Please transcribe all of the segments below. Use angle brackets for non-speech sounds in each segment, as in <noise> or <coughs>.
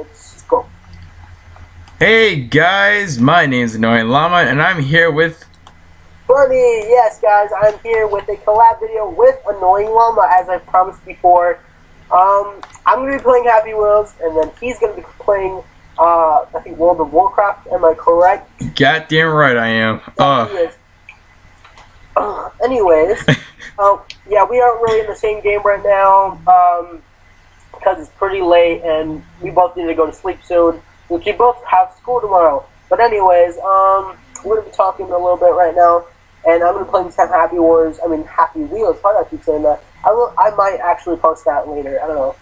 let's go. Hey guys, my name is Annoying Llama, and I'm here with. Bunny, yes, guys, I'm here with a collab video with Annoying Llama, as I promised before. Um, I'm gonna be playing Happy Wheels, and then he's gonna be playing, uh, I think World of Warcraft. Am I correct? Goddamn right I am. Yeah, Uh. Uh, anyways, uh, <laughs> yeah, we aren't really in the same game right now um, because it's pretty late and we both need to go to sleep soon. We can both have school tomorrow. But anyways, um, we're gonna be talking a little bit right now, and I'm gonna play some Happy Wars. I mean Happy Wheels. Why do I keep saying that? I will. I might actually post that later. I don't know.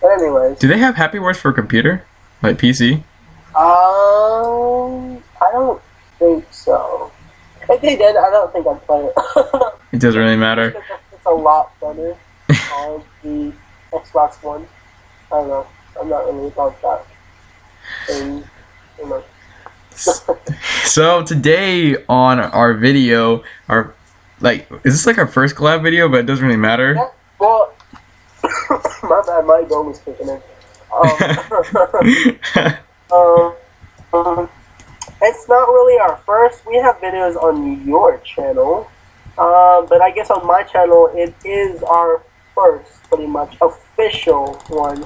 But anyways, do they have Happy Wars for a computer? Like PC? um, I don't think so. If they did, I don't think I'd play it. <laughs> It doesn't really matter. It's a lot better on the Xbox One. I don't know. I'm not really about that. And, you know. <laughs> So today on our video, our like, is this like our first collab video? But it doesn't really matter. Yeah, well, <coughs> my bad, my dome is kicking in. <laughs> Um, <laughs> um, um, it's not really our first. We have videos on your channel. Um, but I guess on my channel, it is our first, pretty much, official one.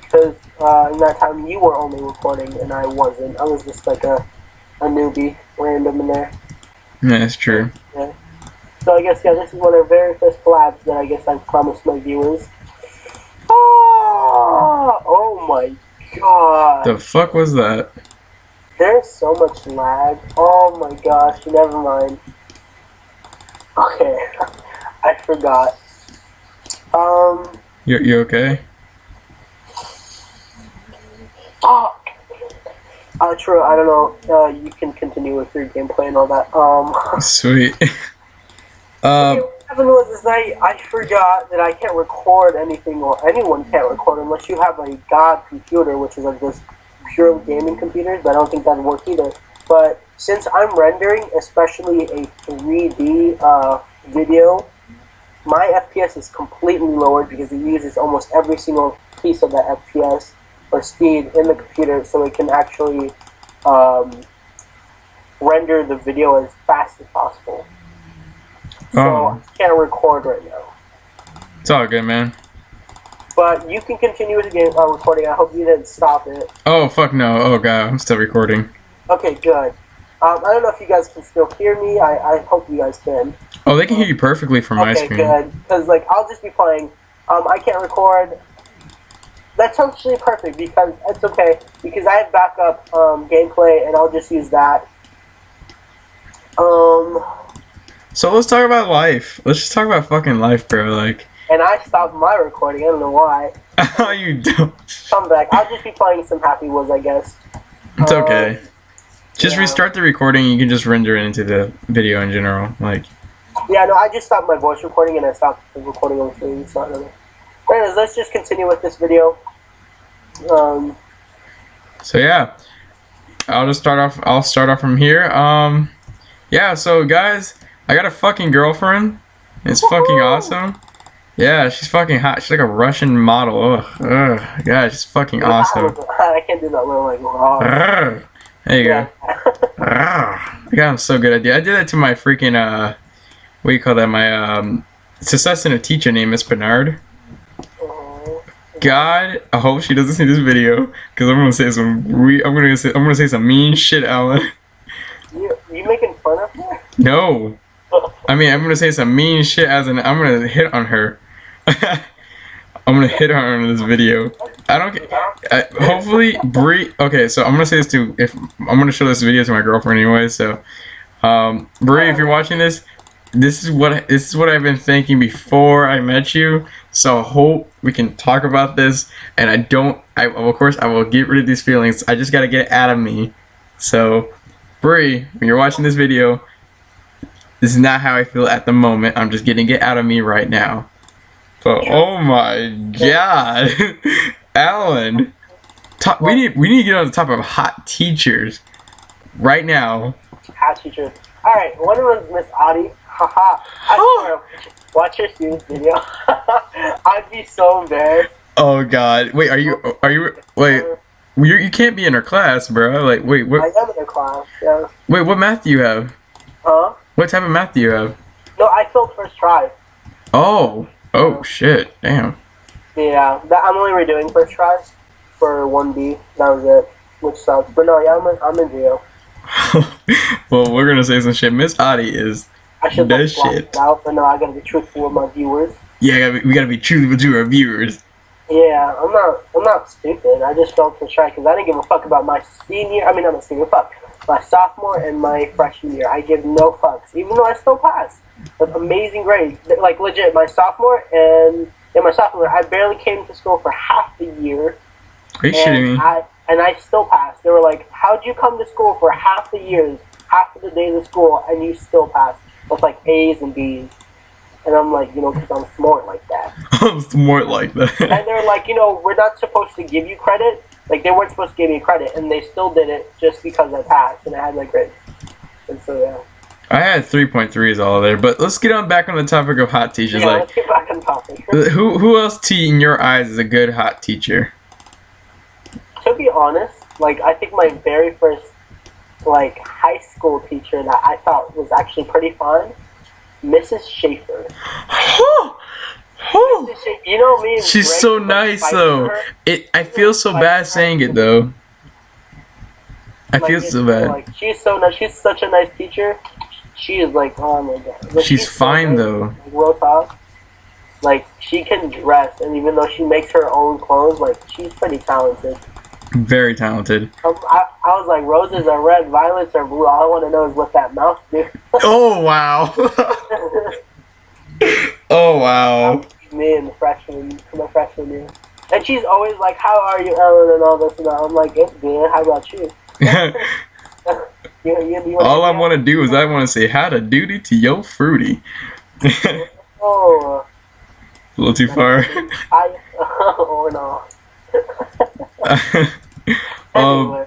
Because uh, in that time, you were only recording and I wasn't. I was just like a, a newbie, random in there. yeah, that's true. Yeah. So I guess, yeah, this is one of our very first collabs that I guess I promised my viewers. Oh, oh my god. The fuck was that? There's so much lag. Oh my gosh, never mind. Okay, <laughs> I forgot. Um, You you okay? oh, uh, true, I don't know. Uh, you can continue with your gameplay and all that. Um, <laughs> Sweet. <laughs> um, what happened was this night I forgot that I can't record anything or anyone can't record unless you have a god computer, which is like this pure gaming computers, but I don't think that'd work either. But since I'm rendering, especially a 3D uh, video, my FPS is completely lowered because it uses almost every single piece of the FPS or speed in the computer so it can actually um, render the video as fast as possible. So Oh. I can't record right now. it's all good, man. But you can continue with the game uh, recording. I hope you didn't stop it. Oh fuck no! Oh god, I'm still recording. Okay, good. Um, I don't know if you guys can still hear me. I, I hope you guys can. Oh, they can hear you perfectly from my screen. okay, good. Because like I'll just be playing. Um, I can't record. That's actually perfect because it's okay because I have backup um, gameplay and I'll just use that. Um, So let's talk about life. Let's just talk about fucking life, bro. Like, and I stopped my recording. I don't know why. how <laughs> you don't. Come back. I'll just be playing some Happy Wheels, I guess. It's Um, okay. Just yeah. restart the recording. You can just render it into the video in general. Like, Yeah, no, I just stopped my voice recording and I stopped recording on screen, so I don't know. Anyways, let's just continue with this video. Um, so yeah. I'll just start off. I'll start off from here. Um, yeah. So guys, I got a fucking girlfriend. It's fucking awesome. Yeah, she's fucking hot. She's like a Russian model. Ugh, ugh. Yeah, she's fucking <laughs> awesome. I can't do that little like. There you Yeah. go. I'm so good at that. I did that to my freaking uh, what do you call that? My um, success in a teacher named Miss Bernard. God, I hope she doesn't see this video because I'm gonna say some. Re- I'm gonna say I'm gonna say some mean shit, Alan. you you making fun of me? No, I mean I'm gonna say some mean shit as an I'm gonna hit on her. <laughs> I'm gonna hit her on this video. I don't. I, hopefully, Bree. Okay, so I'm gonna say this to if I'm gonna show this video to my girlfriend anyway. So, um, Bree, if you're watching this, this is what this is what I've been thinking before I met you. So I hope we can talk about this. And I don't. I of course I will get rid of these feelings. I just gotta get it out of me. So, Bree, when you're watching this video, this is not how I feel at the moment. I'm just getting it out of me right now. But oh my god, <laughs> Alan, top, we need we need to get on the top of hot teachers right now. Hot teachers. All right, one of them's Miss Audie. Haha. I swear, oh. watch her see this video. <laughs> I'd be so embarrassed. Oh god, wait, are you are you wait? You're, you can't be in her class, bro. Like, wait, I am in her class. Yeah. Wait, what math do you have? Huh? What type of math do you have? No, I failed first try. Oh, oh shit, damn. Yeah, that, I'm only redoing first try for one B. That was it, which sucks. But no, yeah, I'm in, I'm in Geo. <laughs> well, we're gonna say some shit. Miss Audie is. I should That shit. it out, but no, I gotta be truthful with my viewers. Yeah, gotta be- we gotta be truthful to our viewers. Yeah, I'm not. I'm not stupid. I just failed first try because I didn't give a fuck about my senior. I mean, I'm a senior. Fuck my sophomore and my freshman year. I give no fucks, even though I still passed. With amazing grades, like legit. My sophomore and in my sophomore, I barely came to school for half the year, Are you shitting and? I and I still passed. They were like, "How'd you come to school for half the years, half of the days of school, and you still passed with like A's and B's?" And I'm like, you know, because I'm smart like that. <laughs> I'm smart like that. And they're like, you know, we're not supposed to give you credit. Like they weren't supposed to give me credit, and they still did it just because I passed and I had my grades. And so yeah, I had 3.3s all there, but let's get on back on the topic of hot teachers. yeah. Like, let's get back on topic. who who else, T, in your eyes, is a good hot teacher? to be honest, like I think my very first like high school teacher that I thought was actually pretty fun, Mrs. Schaefer. Mrs. Schaefer you know me. She's Greg so nice though. her. It I feel so bad saying it though. I Like, feel so bad. Like she's so nice. She's such a nice teacher. She is like, oh my god. She's fine, though. Like, real talk. Like she can dress, and even though she makes her own clothes, like she's pretty talented. Very talented. Um, I, I was like, roses are red, violets are blue. All I want to know is what that mouth do. <laughs> Oh wow. <laughs> oh wow. Me in the freshman, my freshman year. And she's always like, "How are you, Ellen?" and all this and that. I'm like, "It's good. How about you?" <laughs> You, you, you All I want to do is I <laughs> want to say how to duty to yo fruity. A <laughs> Oh, little too far. I oh no. um,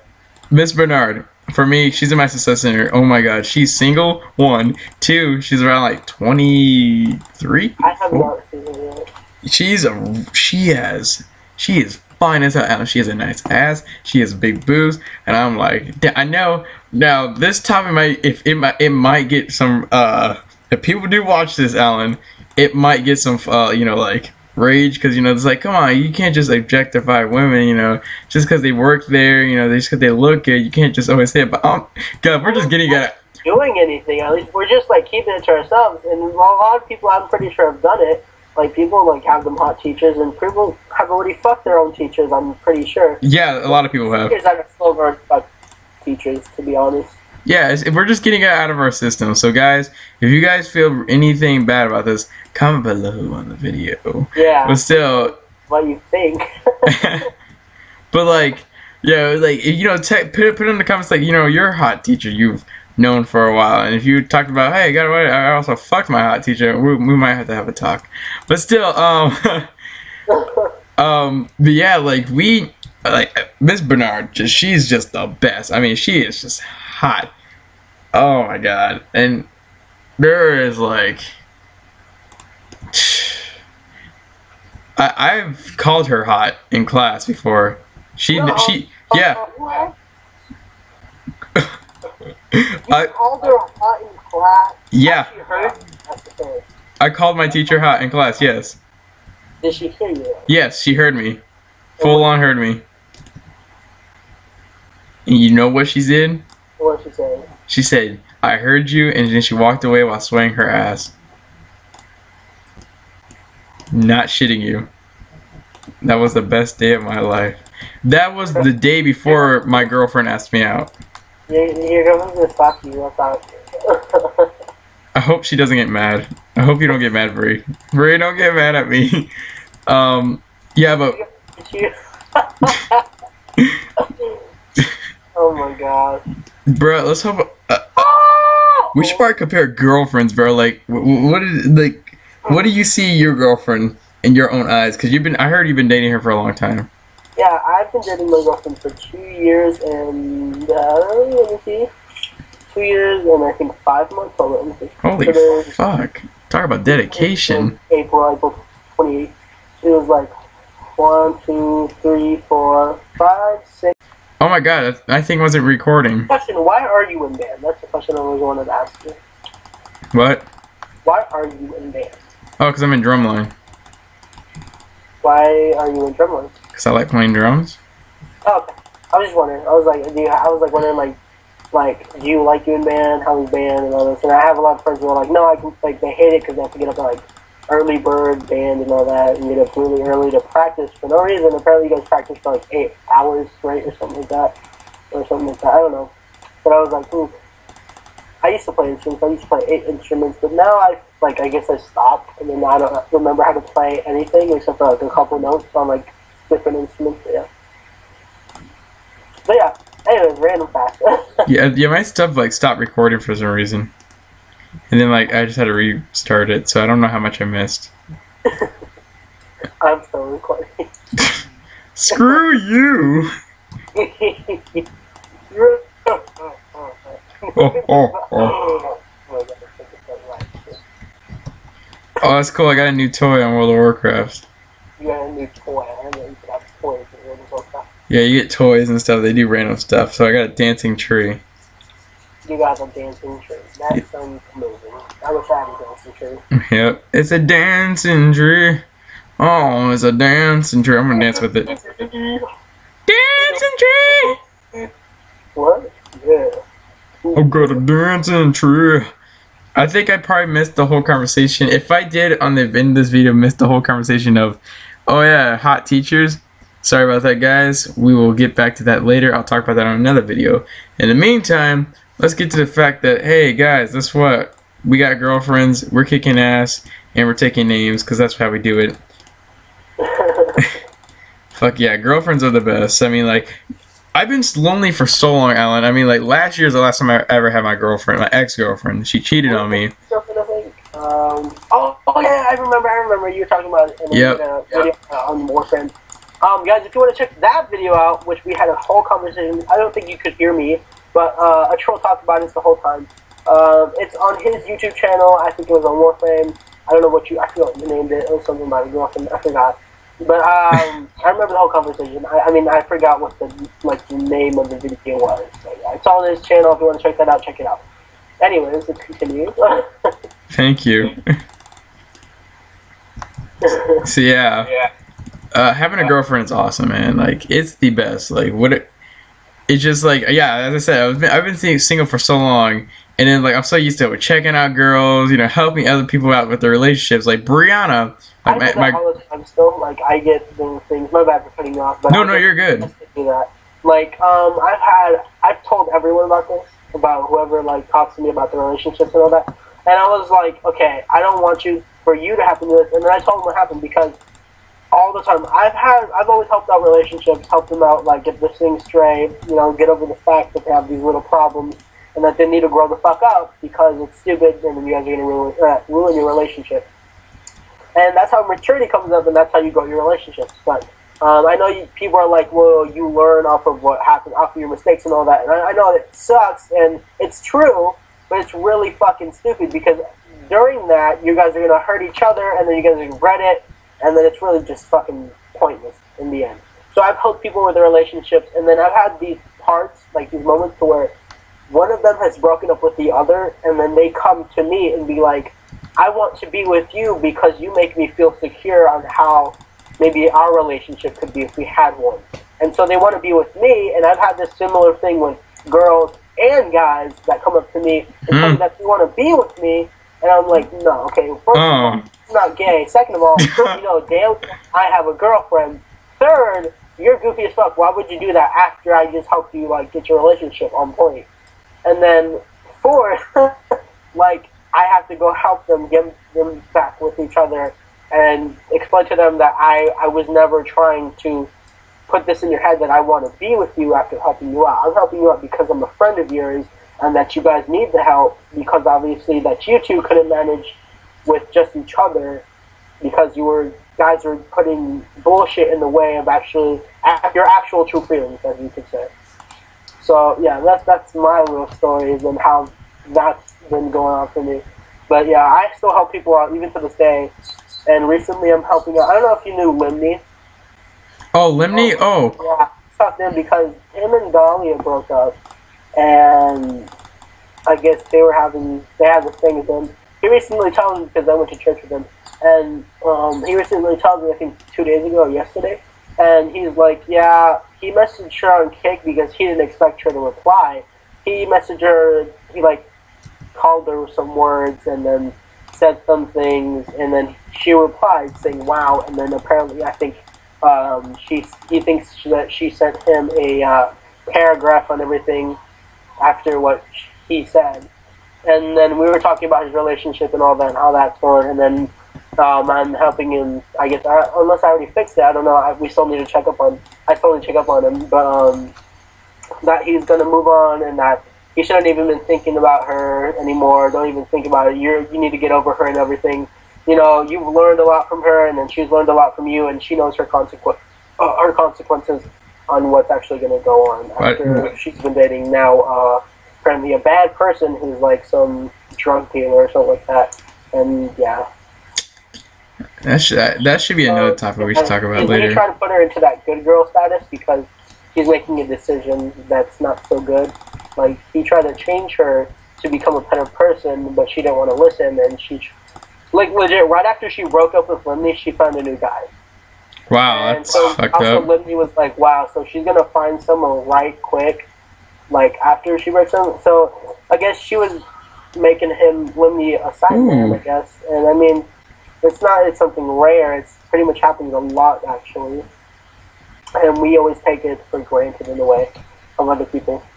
Miss Bernard, for me, she's in my success center. Oh my god, she's single. One, two, she's around like twenty three. I have not seen her yet. She's a she has she is fine as hell. She has a nice ass. She has big boobs, and I'm like, I know. Now this topic might if it might it might get some uh if people do watch this, Alan, it might get some uh you know like rage because you know it's like come on you can't just objectify women you know just because they work there you know just because they look good you can't just always say it but um God we're just getting at doing anything. At least we're just like keeping it to ourselves. And a lot of people, I'm pretty sure, have done it. Like people like have them hot teachers, and people have already fucked their own teachers. I'm pretty sure. yeah a lot of people have Teachers that are still to fuck teachers, to be honest. Yeah, it's, we're just getting it out of our system. So, guys, if you guys feel anything bad about this, comment below on the video. Yeah, But still, what you think? <laughs> <laughs> but like, yeah, like you know, te- put it put it in the comments like you know you're a hot teacher you've known for a while, and if you talked about hey, got I also fucked my hot teacher, we, we might have to have a talk. But still, um, <laughs> um, but yeah, like we like Miss Bernard, just she's just the best. I mean, she is just hot. Oh my god, and there is like. I, I've called her hot in class before. She she yeah. I called her hot in class. yeah. She heard you. That's the thing. I called my teacher hot in class. Yes. Did she hear you? Yes, she heard me. Full on heard me. And you know what she did? What she say? She said, "I heard you," and then she walked away while swaying her ass. Not shitting you. That was the best day of my life. That was the day before my girlfriend asked me out. Your, your girlfriend's gonna you. That's <laughs> out. I hope she doesn't get mad. I hope you don't get mad, Brie. Brie, don't get mad at me. <laughs> Um, yeah, but <laughs> oh my god. bro, let's hope. Uh, we should probably compare girlfriends, bro. Like, wh- wh- what is like, what do you see your girlfriend in your own eyes? Because you've been, I heard you've been dating her for a long time. Yeah, I've been dating my girlfriend for two years and uh, let me see, two years and I think five months. Hold on, let me see. Holy Today- fuck! Talk about dedication. April, April 28th. It was like One, two, three, four, five, six. Oh my god, I think wasn't recording. Question: Why are you in band? That's the question I always wanted to ask you. What? Why are you in band? Oh, because I'm in drumline. Why are you in drumline? Because I like playing drums. Oh. I was just wondering. I was like, do you, I was like wondering, like, like, do you like doing band? how is band and all this? And I have a lot of friends who are like, no, I can like they hate it because they have to get up at like early bird band and all that, and get up really early to practice for no reason. Apparently, you guys practice for like eight hours straight or something like that, or something like that. I don't know. But I was like, hmm. I used to play instruments. I used to play eight instruments, but now I like I guess I stopped, and then I don't remember how to play anything except for like a couple notes So I'm like different instruments. But, yeah. But yeah. Anyways, random fact. <laughs> Yeah, yeah, my stuff like stopped recording for some reason, and then like I just had to restart it, so I don't know how much I missed. I'm still recording. <laughs> Screw you! <laughs> Oh, oh, oh. Oh, that's cool. I got a new toy on World of Warcraft. You got a new toy. I didn't know you could have toys in World of Warcraft. Yeah, you get toys and stuff. They do random stuff. So I got a dancing tree. You got a dancing tree. That Yeah. amazing. I wish I had a dancing tree. Yep, it's a dancing tree. Oh, it's a dancing tree. I'm gonna dance with it. Dancing tree. What? Yeah. I've got a dancing tree. I think I probably missed the whole conversation. If I did on the end of this video, missed the whole conversation of, oh yeah, hot teachers. Sorry about that, guys. We will get back to that later. I'll talk about that on another video. In the meantime, let's get to the fact that hey, guys, guess what? We got girlfriends. We're kicking ass, and we're taking names because that's how we do it. <laughs> Fuck yeah, girlfriends are the best. I mean, like, I've been lonely for so long, Alan. I mean, like, last year's the last time I ever had my girlfriend, my ex girlfriend. She cheated on me. Um, oh, oh yeah, I remember. I remember you were talking about it in Yep. the uh, on Warframe. Um, guys, if you want to check that video out, which we had a whole conversation, I don't think you could hear me, but uh, a troll talked about this the whole time. Um, it's on his YouTube channel. I think it was on Warframe. I don't know what you. I forgot what you named it. It was something about a girlfriend. I forgot. But um, <laughs> I remember the whole conversation. I, I mean, I forgot what the like the name of the video was. So, yeah, it's on his channel. If you want to check that out, check it out. Anyways, let's continue. <laughs> Thank you. <laughs> so yeah, Yeah. Uh, having a girlfriend is awesome, man. Like it's the best. Like what it, it's just like yeah. As I said, I've been I've been seeing single for so long, and then like I'm so used to it, checking out girls, you know, helping other people out with their relationships. Like Brianna, I like, do my, my all the time still. Like, I get those things. My bad for cutting you off. But no I no you're good. Do that. Like, um, I've had, I've told everyone about this, about whoever, like, talks to me about their relationships and all that. And I was like, okay, I don't want you, for you to happen to this. And then I told them what happened because all the time, I've had, I've always helped out relationships, helped them out, like, get this thing straight, you know, get over the fact that they have these little problems and that they need to grow the fuck up because it's stupid and then you guys are to ruin, uh, ruin your relationship. And that's how maturity comes up, and that's how you grow your relationships. But um, I know you, people are like, well, you learn off of what happened, off of your mistakes and all that. And I, I know it sucks, and it's true, but it's really fucking stupid because during that, you guys are going to hurt each other, and then you guys regret it, and then it's really just fucking pointless in the end. So I've helped people with their relationships, and then I've had these parts, like these moments to where one of them has broken up with the other, and then they come to me and be like, I want to be with you because you make me feel secure on how maybe our relationship could be if we had one. And so they want to be with me, and I've had this similar thing with girls and guys that come up to me and tell me Hmm. that they want to be with me, and I'm like, no, okay, first of all, Oh. Not gay. Second of all, <laughs> you know, damn, I have a girlfriend. Third, you're goofy as fuck. Why would you do that after I just helped you like get your relationship on point? And then fourth, <laughs> like I have to go help them get them back with each other and explain to them that I I was never trying to put this in your head that I want to be with you after helping you out. I'm helping you out because I'm a friend of yours and that you guys need the help because obviously that you two couldn't manage with just each other because you were guys were putting bullshit in the way of actually your actual true feelings, as you could say. So yeah, that's that's my real stories and how that's been going on for me. But yeah, I still help people out even to this day. And recently, I'm helping out. I don't know if you knew Limney. Oh, Limney. Oh, Yeah, fuck them because him and Dahlia broke up, and I guess they were having they had this thing with him. He recently told me because I went to church with him, and um, he recently told me I think two days ago or yesterday, and he's like, yeah, he messaged her on Kik because he didn't expect her to reply. He messaged her, he like called her some words, and then said some things, and then she replied saying "Wow," and then apparently I think um, she he thinks that she sent him a uh, paragraph on everything after what he said, and then we were talking about his relationship and all that, and how that's going, and then um, I'm helping him. I guess I, unless I already fixed it, I don't know. I, we still need to check up on. I still need to check up on him, but um, that he's gonna move on, and that he shouldn't even been thinking about her anymore. Don't even think about it. You you need to get over her and everything. You know, you've learned a lot from her, and then she's learned a lot from you, and she knows her consequence, uh, her consequences on what's actually going to go on after Right. she's been dating now. Uh, apparently, a bad person who's like some drug dealer or something like that. And yeah, that should that should be another Uh, topic we should talk about he's later. trying to put her into that good girl status because she's making a decision that's not so good. Like he tried to change her to become a better person, but she didn't want to listen, and she, like legit, right after she broke up with Lindsay, she found a new guy. Wow, and that's so fucked also up. Lindsay was like, "Wow, so she's gonna find someone right quick, like after she breaks up." So I guess she was making him Lindsay a side man, Ooh. I guess. And I mean, it's not it's something rare. It's pretty much happens a lot actually, and we always take it for granted in a way of other people. <laughs>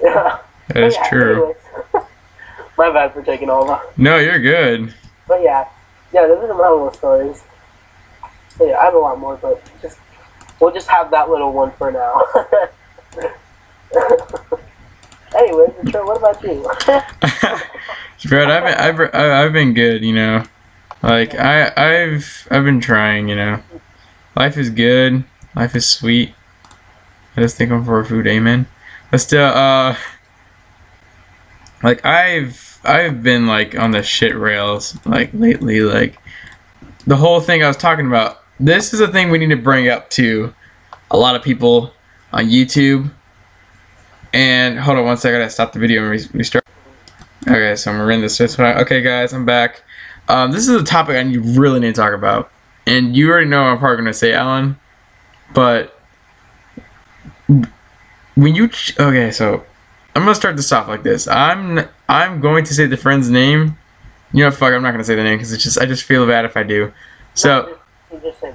Yeah, That is true. <laughs> My bad for taking all that. No, you're good. But yeah, yeah, those are my little stories. But yeah, I have a lot more, but just we'll just have that little one for now. <laughs> Anyways, Trey, what about you? <laughs> Brad, I've been, I've, I've been good, you know. Like I I've I've been trying, you know. Life is good. Life is sweet. I just think I'm for food, amen. But still, uh, like I've I've been like on the shit rails like lately. Like the whole thing I was talking about. This is a thing we need to bring up to a lot of people on YouTube. And hold on one second, I gotta stop the video and re- restart. Okay, so I'm gonna run this. Okay, guys, I'm back. Um, this is a topic I need, really need to talk about, and you already know I'm probably gonna say, Alan. But when you ch- okay, so I'm gonna start this off like this. I'm I'm going to say the friend's name. You know, fuck, I'm not gonna say the name because it's just I just feel bad if I do. So You just say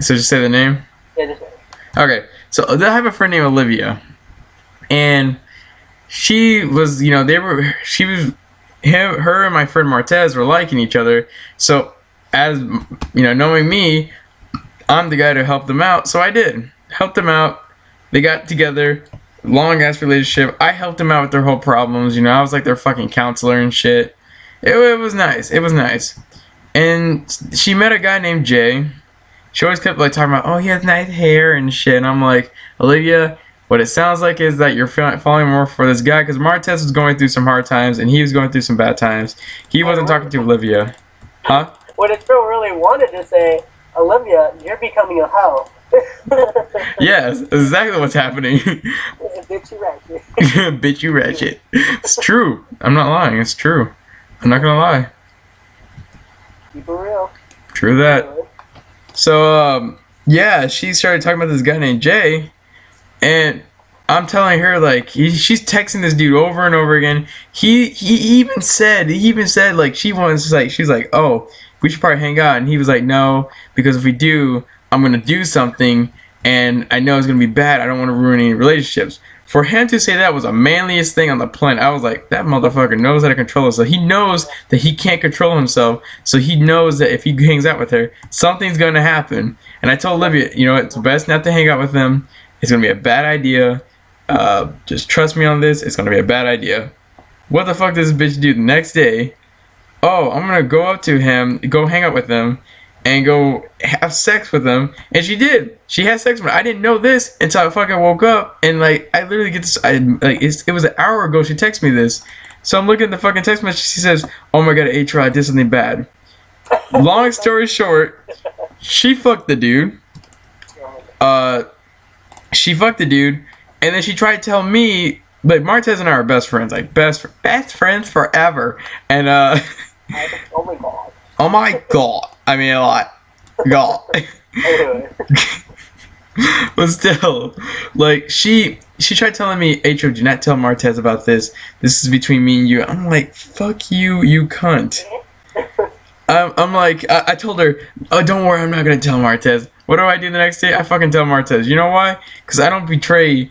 so just say the name. Yeah, just say. Okay, so I have a friend named Olivia, and she was, you know, they were, she was, him, her, and my friend Martez were liking each other. So, as you know, knowing me, I'm the guy to help them out. So I did help them out. They got together, long ass relationship. I helped them out with their whole problems. You know, I was like their fucking counselor and shit. It, it was nice. It was nice. And she met a guy named Jay she always kept like talking about, oh, he has nice hair and shit. And I'm like, Olivia, what it sounds like is that you're falling more for this guy because Martez was going through some hard times and he was going through some bad times. He wasn't talking to Olivia, huh? What if Phil really wanted to say, Olivia, you're becoming a hoe. <laughs> <laughs> Yes, exactly what's happening. Bitch, you right. <laughs> Bitch, you ratchet. It's true. I'm not lying. It's true. I'm not gonna lie. Keep it real. True that. So um yeah, she started talking about this guy named Jay, and I'm telling her like he, she's texting this dude over and over again. He he even said he even said like she wants like she's like oh we should probably hang out and he was like no because if we do I'm gonna do something and I know it's gonna be bad. I don't want to ruin any relationships. For him to say that was the manliest thing on the planet. I was like, that motherfucker knows how to control himself. He knows that he can't control himself, so he knows that if he hangs out with her, something's gonna happen. And I told Olivia, you know, it's best not to hang out with them. It's gonna be a bad idea. Uh, just trust me on this. It's gonna be a bad idea. What the fuck does this bitch do the next day? Oh, I'm gonna go up to him, go hang out with him, and go have sex with him. And she did. She had sex with him. I didn't know this until I fucking woke up. And like, I literally get this. I like, it was an hour ago. She texted me this. So I'm looking at the fucking text message. She says, "Oh my god, HR, I did something bad." Long story short, she fucked the dude. uh, she fucked the dude, and then she tried to tell me, like Martez and I are best friends, like best best friends forever. And uh, oh my god. <laughs> oh my god, I mean a lot, god. <laughs> But still, like she she tried telling me, Atro, do not tell Martez about this. This is between me and you. I'm like, fuck you, you cunt. <laughs> I'm, I'm like, I, I told her, oh, don't worry, I'm not gonna tell Martez. What do I do the next day? I fucking tell Martez. You know why? Because I don't betray.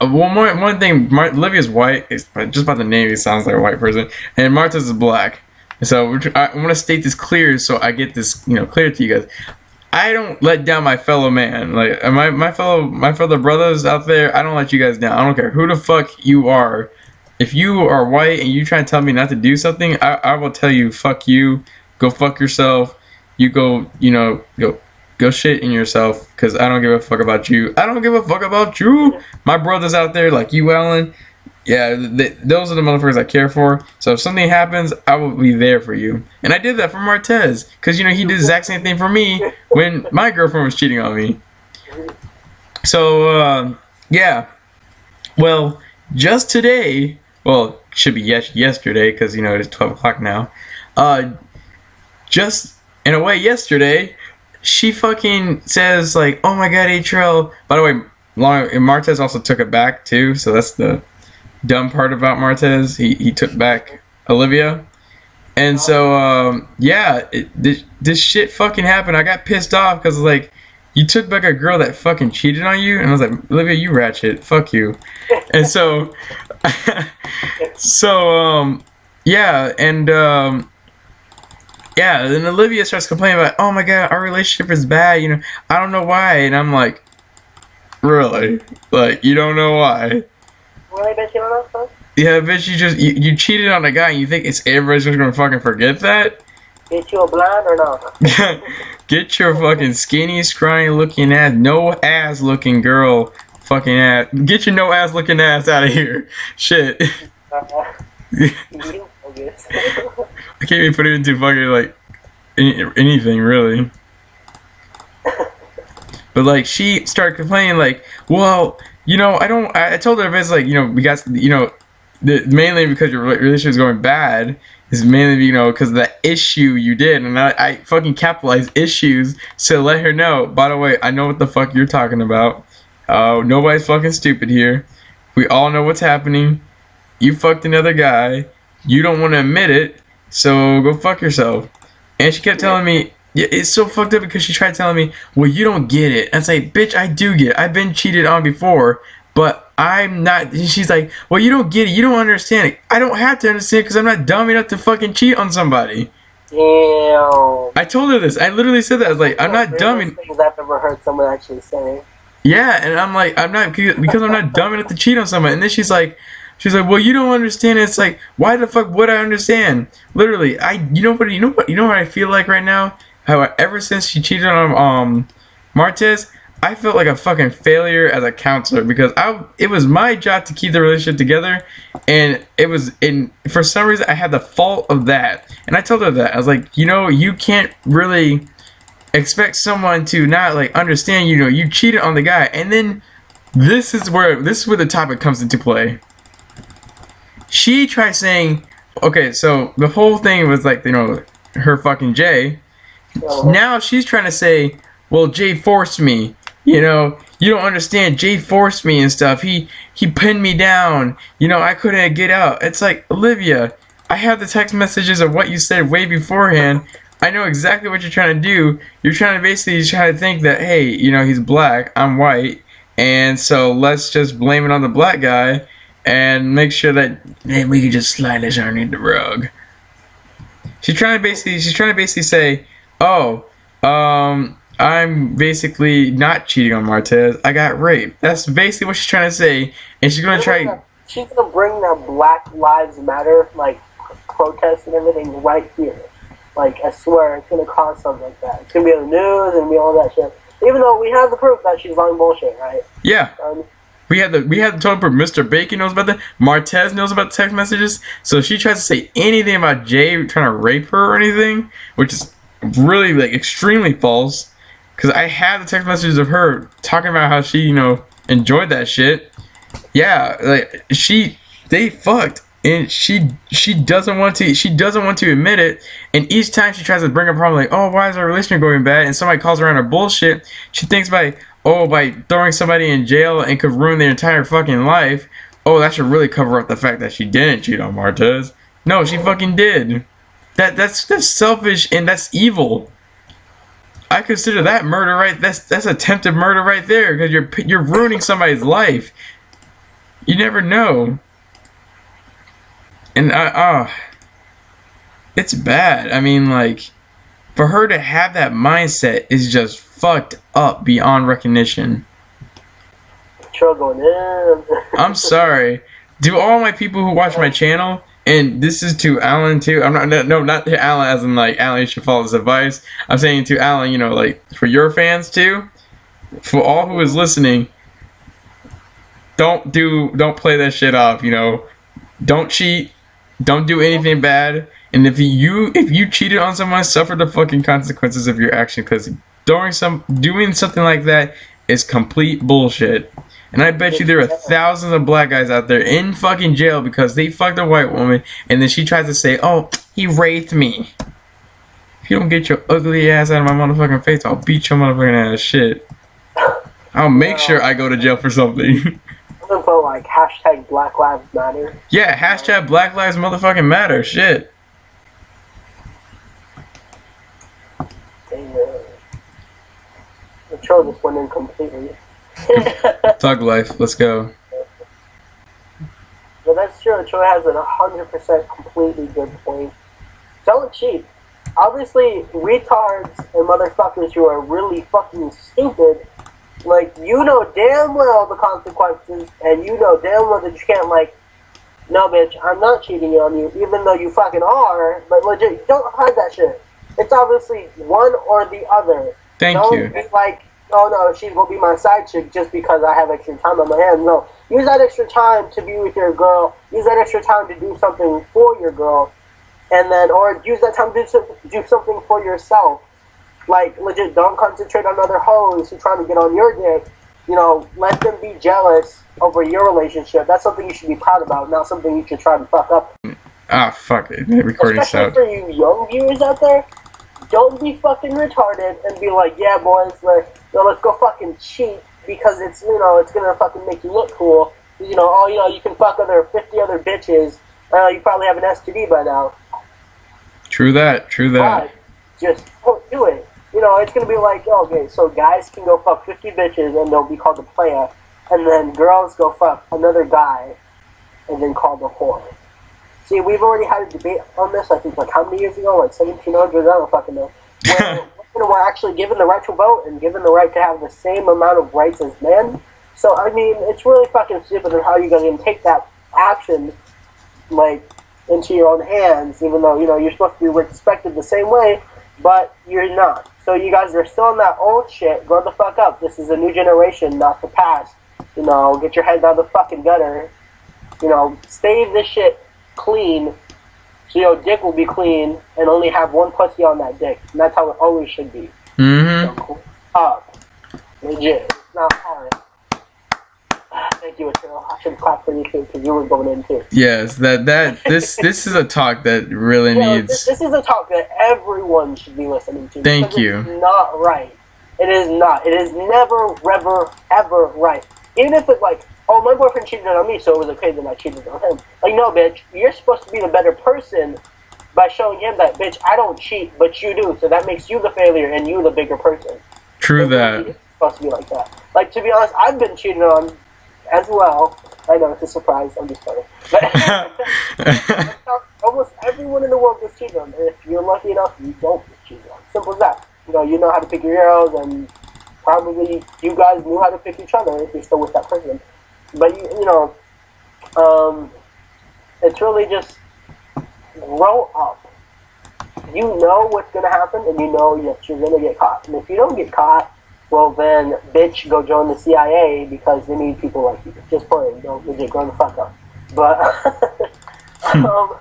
Uh, one one thing. Mar- white. It's, just by the name, it sounds like a white person. And Martez is black. So I want to state this clear, so I get this, you know, clear to you guys. I don't let down my fellow man. Like uh, my my fellow my fellow brothers out there. I don't let you guys down. I don't care who the fuck you are. If you are white and you try to tell me not to do something, I, I will tell you fuck you. Go fuck yourself. You go. You know go. Go shit in yourself, cause I don't give a fuck about you. I don't give a fuck about you. My brothers out there, like you, Alan. yeah, th- those are the motherfuckers I care for. So if something happens, I will be there for you. And I did that for Martez, because, you know, he did the exact same thing for me when my girlfriend was cheating on me. So, um, yeah. Well, just today, well, should be yes- yesterday, because, you know, it's 12 o'clock now. Uh, just, in a way, yesterday, she fucking says, like, oh my god, Atrell. By the way, Long, Martez also took it back, too, so that's the dumb part about Martez. He he took back Olivia, and so um, yeah, it, this this shit fucking happened. I got pissed off because like you took back a girl that fucking cheated on you, and I was like, Olivia, you ratchet, fuck you. And so, <laughs> so um, yeah, and um. Yeah, then Olivia starts complaining about, oh my god, our relationship is bad, you know, I don't know why. And I'm like, really? Like, you don't know why? Really, bitch, you don't know? Yeah, bitch, you just you, you cheated on a guy and you think it's everybody's just gonna fucking forget that? Bitch, you a blind or no? <laughs> Get your fucking skinny, scrawny looking ass, no ass looking girl, fucking ass. Get your no ass looking ass out of here. Shit. <laughs> <laughs> I can't even put it into fucking like any, anything really. But like she started complaining like, well, you know, I don't. I, I told her it's like, you know, we got, you know, the, mainly because your relationship is going bad is mainly you know because that issue you did, and I, I fucking capitalized issues to let her know. By the way, I know what the fuck you're talking about. Uh, nobody's fucking stupid here. We all know what's happening. You fucked another guy. You don't want to admit it, so go fuck yourself. And she kept telling me, yeah, it's so fucked up because she tried telling me, well, you don't get it. And it's like, bitch, I do get it. I've been cheated on before, but I'm not. and She's like, well, you don't get it. You don't understand it. I don't have to understand because I'm not dumb enough to fucking cheat on somebody. Damn. I told her this. I literally said that. I was like, I'm not dumb. En- things I've ever heard someone actually say. yeah, and I'm like, I'm not because I'm not dumb enough to cheat on someone. And then she's like, she's like, well, you don't understand. It's like, why the fuck would I understand? Literally, I, you know what, you know what, you know what I feel like right now. How ever since she cheated on um Martez, I felt like a fucking failure as a counselor because I it was my job to keep the relationship together, and it was in for some reason I had the fault of that, and I told her that I was like, you know, you can't really expect someone to not like understand. You know, you cheated on the guy, and then this is where this is where the topic comes into play. She tried saying, okay, so the whole thing was like you know her fucking Jay uh-huh. now she's trying to say, well, Jay forced me. You know, you don't understand. Jay forced me and stuff. He he pinned me down. You know, I couldn't get out. It's like Olivia, I have the text messages of what you said way beforehand. I know exactly what you're trying to do. You're trying to basically try to think that hey, you know, he's black, I'm white, and so let's just blame it on the black guy and make sure that hey, we can just slide this underneath the rug. She's trying to basically she's trying to basically say, oh, um, I'm basically not cheating on Martez. I got raped. That's basically what she's trying to say, and she's gonna try. She's gonna bring the Black Lives Matter like protests and everything right here. Like I swear, it's gonna cause something like that. It's gonna be on the news and be all that shit. Even though we have the proof that she's lying bullshit, right? Yeah, Um, we had the we had the total proof. Mr. Bacon knows about that. Martez knows about text messages. So if she tries to say anything about Jay trying to rape her or anything, which is really like extremely false. because I had the text messages of her talking about how she, you know, enjoyed that shit. Yeah, like she, they fucked, and she she doesn't want to she doesn't want to admit it. And each time she tries to bring up a problem, like, oh, why is our relationship going bad? And somebody calls her on her bullshit. She thinks by oh, by throwing somebody in jail and could ruin their entire fucking life. Oh, that should really cover up the fact that she didn't cheat on Martez. No, she fucking did. That that's that's selfish and that's evil. I consider that murder right. That's that's attempted murder right there because you're you're ruining somebody's life. You never know. And I ah, uh, it's bad. I mean, like, for her to have that mindset is just fucked up beyond recognition. Struggling in. <laughs> I'm sorry. Do all my people who watch my channel and this is to Alan too. I'm not no, not to Alan as in like Alan you should follow this advice. I'm saying to Alan, you know, like for your fans too, for all who is listening, don't do don't play that shit off, you know. Don't cheat, don't do anything bad. And if you if you cheated on someone, suffer the fucking consequences of your action because doing some doing something like that is complete bullshit. And I bet you there are thousands of black guys out there in fucking jail because they fucked a white woman and then she tries to say, oh, he raped me. If you don't get your ugly ass out of my motherfucking face, I'll beat your motherfucking ass shit. I'll make sure I go to jail for something. <laughs> for like hashtag Black Lives Matter. Yeah, hashtag Black Lives motherfucking matter. Shit. The troll just went in completely. <laughs> Thug life, let's go. But that's true. Troy has a hundred percent completely good point. Don't cheat. Obviously, retards and motherfuckers who are really fucking stupid, like you know damn well the consequences, and you know damn well that you can't like, no bitch, I'm not cheating on you, even though you fucking are. But legit, don't hide that shit. It's obviously one or the other. Thank don't you. Be like, oh no, she's gonna be my side chick just because I have extra time on my hands. No, use that extra time to be with your girl. Use that extra time to do something for your girl, and then or use that time to do, something for yourself. Like legit, don't concentrate on other hoes who trying to get on your dick. You know, let them be jealous over your relationship. That's something you should be proud about, not something you should try to fuck up. Ah, fuck it. Recording Especially for you young viewers out there, don't be fucking retarded and be like, yeah, boys, like, yo, let's go fucking cheat because it's, you know, it's gonna fucking make you look cool. You know, oh, you know, you can fuck other 50 other bitches. Uh, you probably have an STD by now. True that, true that. But just don't do it. You know, it's gonna be like, okay, so guys can go fuck 50 bitches and they'll be called a player, and then girls go fuck another guy and then called a whore. See, we've already had a debate on this. I think like how many years ago? Like 1700s. I don't fucking know. <laughs> Where women were actually given the right to vote and given the right to have the same amount of rights as men. So I mean, it's really fucking stupid how you guys can take that action, like, into your own hands, even though you know you're supposed to be respected the same way, but you're not. So you guys are still in that old shit. Grow the fuck up. This is a new generation, not the past. You know, get your head out of the fucking gutter. You know, stay this shit clean, so your dick will be clean and only have one pussy on that dick. And that's how it always should be. Mm-hmm. So, up. Legit. It's not hard. Thank you, Achille. I should clap for you too, because you were going in too. Yes, that that <laughs> this this is a talk that really Yeah, needs. this, this is a talk that everyone should be listening to. Thank you. Not right. It is not. It is never, ever, ever right. Even if it like, oh, my boyfriend cheated on me, so it was okay that I cheated on him. Like, no, bitch, you're supposed to be the better person by showing him that, bitch, I don't cheat, but you do. So that makes you the failure and you the bigger person. True It that. supposed to be like that. Like to be honest, I've been cheated on as well. I know it's a surprise. I'm just. But <laughs> <laughs> almost everyone in the world gets cheated on. And if you're lucky enough, you don't get cheated on. Simple as that. You know, you know how to pick your heroes, and probably you guys knew how to pick each other if you're still with that person. But you, know, um, it's really just grow up. You know what's gonna happen, and you know that you're gonna get caught. And if you don't get caught, well then, bitch, go join the CIA because they need people like you. Just playing, don't legit grow the fuck up. But <laughs> um,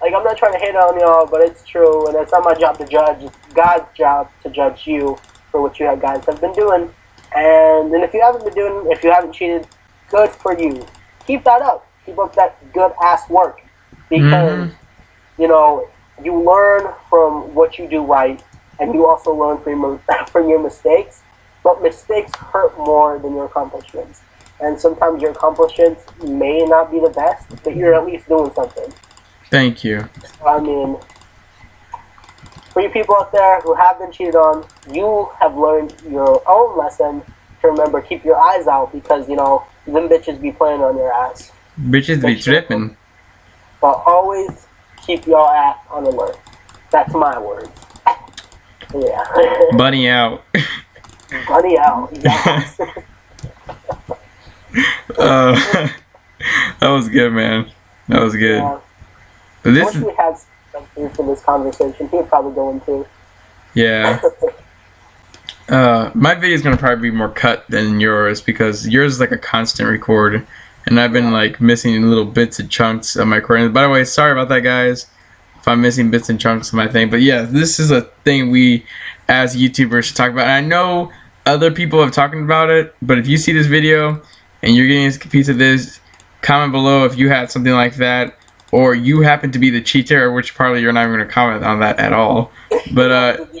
like I'm not trying to hate on y'all, but it's true, and it's not my job to judge. It's God's job to judge you for for what you guys have been doing. And and if you haven't been doing, if you haven't cheated, good for you. Keep that up. Keep up that good ass work because mm-hmm. you know you learn from what you do right, and you also learn from your, <laughs> from your mistakes. But mistakes hurt more than your accomplishments. And sometimes your accomplishments may not be the best, but you're at least doing something. Thank you. I mean, for you people out there who have been cheated on, you have learned your own lesson to remember keep your eyes out because, you know, them bitches be playing on your ass. Bitches be tripping. But always keep y'all ass on alert. That's my words. Yeah. <laughs> Bunny out. Bunny out. Yes. <laughs> uh, <laughs> that was good, man. That was good. Yeah. But this Once is we had something for this conversation, he'd probably go into. yeah. Uh, my video is gonna probably be more cut than yours because yours is like a constant record, and I've been like missing little bits and chunks of my recordings. By the way, sorry about that, guys. If I'm missing bits and chunks of my thing, but yeah, this is a thing we as YouTubers should talk about. And I know other people have talked about it, but if you see this video and you're getting a piece of this, comment below if you had something like that, or you happen to be the cheater, which probably you're not even gonna comment on that at all. But uh, <laughs>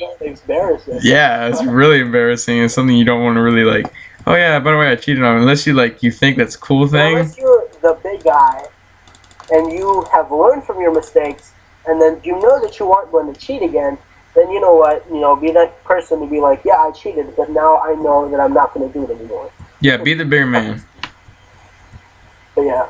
yeah, it's really embarrassing. It's something you don't want to really like. Oh yeah, by the way, I cheated on. him," Unless you like, you think that's a cool thing. Unless you're the big guy and you have learned from your mistakes, and then you know that you aren't going to cheat again, then you know what? You know, be that person to be like, yeah, I cheated, but now I know that I'm not going to do it anymore. Yeah, be the bigger man. But yeah.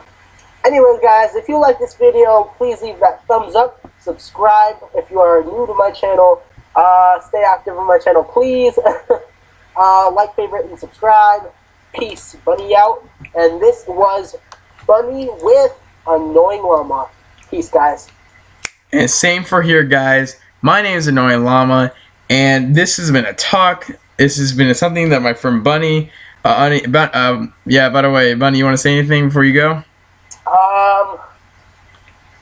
Anyways, guys, if you like this video, please leave that thumbs up. Subscribe if you are new to my channel. Uh, stay active on my channel, please. <laughs> uh, like, favorite, and subscribe. Peace. Bunny out. And this was Bunny with Annoying Llama. Peace, guys. And same for here, guys. My name is Annoying Llama, and this has been a talk. This has been something that my friend Bunny. Uh, Bunny- um, yeah. By the way, Bunny, you want to say anything before you go? Um,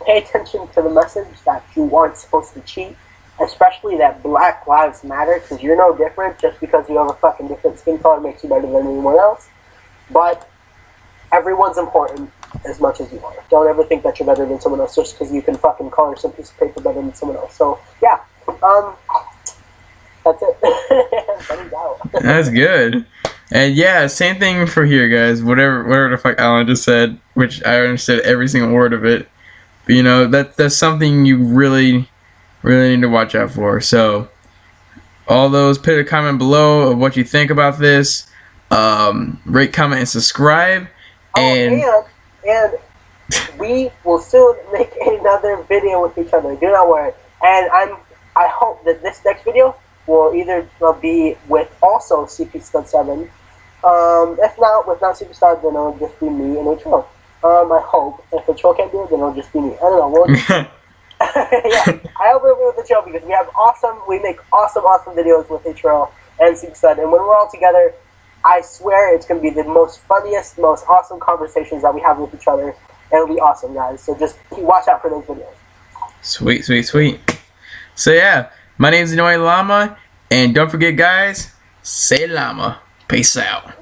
pay attention to the message that you aren't supposed to cheat, especially that Black Lives Matter, because you're no different. Just because you have a fucking different skin color makes you better than anyone else. But everyone's important as much as you are. Don't ever think that you're better than someone else just because you can fucking color some piece of paper better than someone else. So yeah, um, that's it. <laughs> That's good. And yeah, same thing for here, guys. Whatever, whatever the fuck Alan just said, which I understood every single word of it. But you know, that that's something you really, really need to watch out for. So, all those, put a comment below of what you think about this. Um, rate, comment, and subscribe. And oh, and, and we will soon make <laughs> another video with each other. Do not worry. And I'm I hope that this next video will either be with also CP Stud Seven. Um, if not with not CP Stud, then it'll just be me and Atro. Um, I hope. If Atro can't do it, then it'll just be me. I don't know. We'll <laughs> <laughs> yeah, I hope it'll be with the show because we have awesome. We make awesome, awesome videos with Atro and CP Stud, and when we're all together. I swear it's going to be the most funniest, most awesome conversations that we have with each other. It'll be awesome, guys. So just watch out for those videos. sweet, sweet, sweet. So yeah, my name is Annoying Llama, and don't forget, guys, say Lama. Peace out.